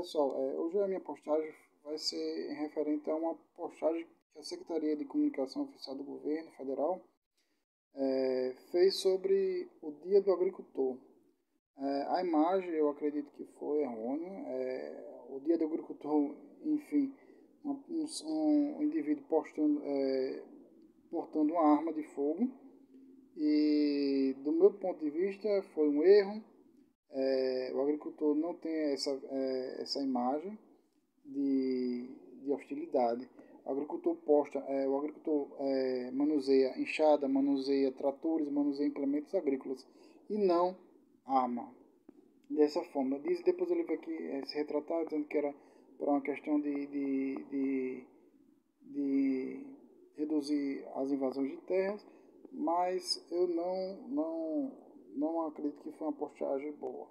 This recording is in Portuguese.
pessoal, é, hoje a minha postagem vai ser referente a uma postagem que a Secretaria de Comunicação Oficial do Governo Federal é, fez sobre o Dia do Agricultor. É, a imagem eu acredito que foi errônea. É, o Dia do Agricultor, enfim, um, um indivíduo postando, é, portando uma arma de fogo. E do meu ponto de vista foi um erro. É, o agricultor não tem essa, é, essa imagem de, de hostilidade. O agricultor posta, é, o agricultor é, manuseia enxada, manuseia tratores, manuseia implementos agrícolas e não arma. Dessa forma, diz, depois ele veio aqui é, se retratar dizendo que era para uma questão de, de, de, de reduzir as invasões de terras, mas eu não, não, não acredito que foi uma postagem boa.